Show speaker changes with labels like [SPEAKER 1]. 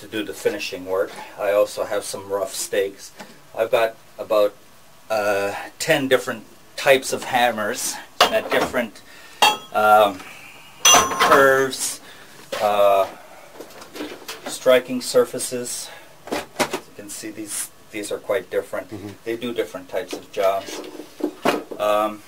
[SPEAKER 1] to do the finishing work. I also have some rough stakes. I've got about uh, 10 different types of hammers at different um, curves, uh, striking surfaces. As you can see, these these are quite different. Mm-hmm. They do different types of jobs. Um,